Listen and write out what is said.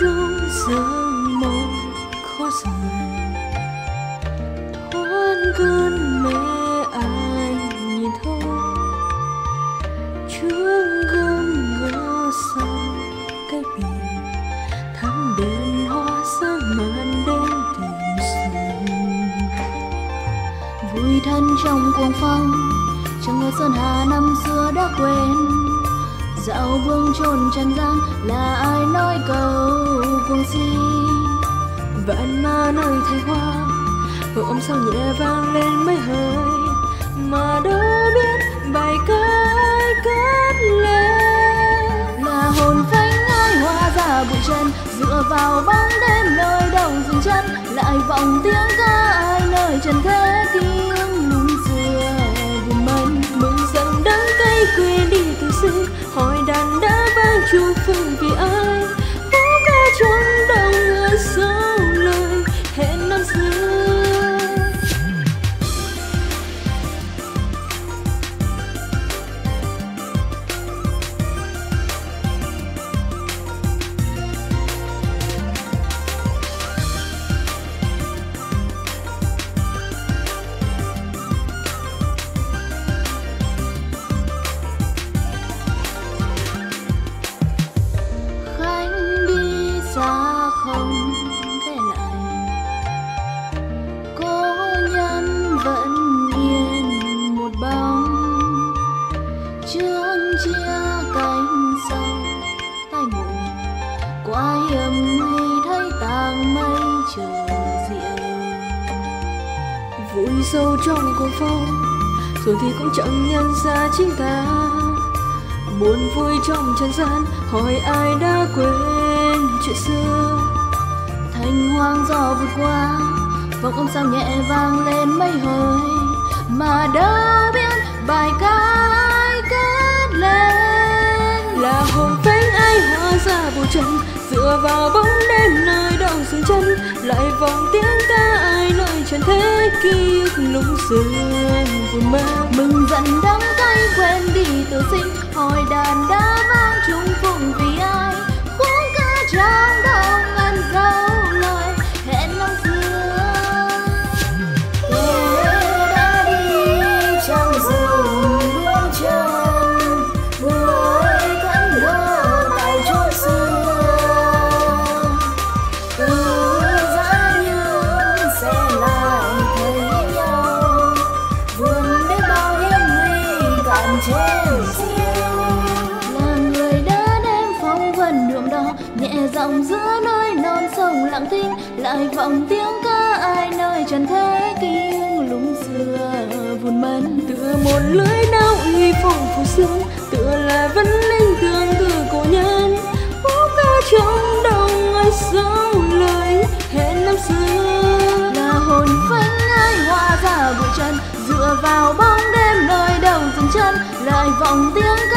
đêm trong sương mù khó rời thoáng cơn mê ai nhìn thôi chuông gươm gõ sau cái biển thắm đèn hoa sáng màn đêm tình xuân vui thân trong cuồng phong chẳng ngờ sơn hà năm xưa đã quên dạo vương trốn trần gian là ai nói câu cuồng si vạn ma nơi thay hoa vừa ôm sao nhẹ vang lên mấy hơi mà đâu biết bài ca ai cất lên. Là hồn phách ai hóa ra bụi trần, dựa vào bóng đêm nơi đồng dừng chân. Lại vọng tiếng ca ai nơi trần thế kia chia cánh sau tay ngủ qua hiểm nguy thấy tàng mây chờ diệu vui sâu trong cuộc phong rồi thì cũng chẳng nhận ra chính ta. Buồn vui trong trần gian, hỏi ai đã quên chuyện xưa. Thành hoang gió vượt qua vòng âm sao nhẹ vang lên mấy hơi mà đâu biết bài ca và bóng đêm nơi đầu dừng chân. Lại vòng tiếng ca ai nơi trần thế ký ức lúc xưa, buồn mơ. Mừng dần đắng cay vân nhẹ giọng giữa nơi non sông lặng thinh, lại vọng tiếng ca ai nơi trần thế kiêng lúng xưa vun mân tựa một lưỡi đao uy phong phủ sương tựa là vấn linh tương từ cổ nhân. Phú ca trong đông ai sâu lời hẹn năm xưa. Là hồn phách ai hoa ra bụi trần, dựa vào bóng đêm nơi đầu dừng chân, lại vọng tiếng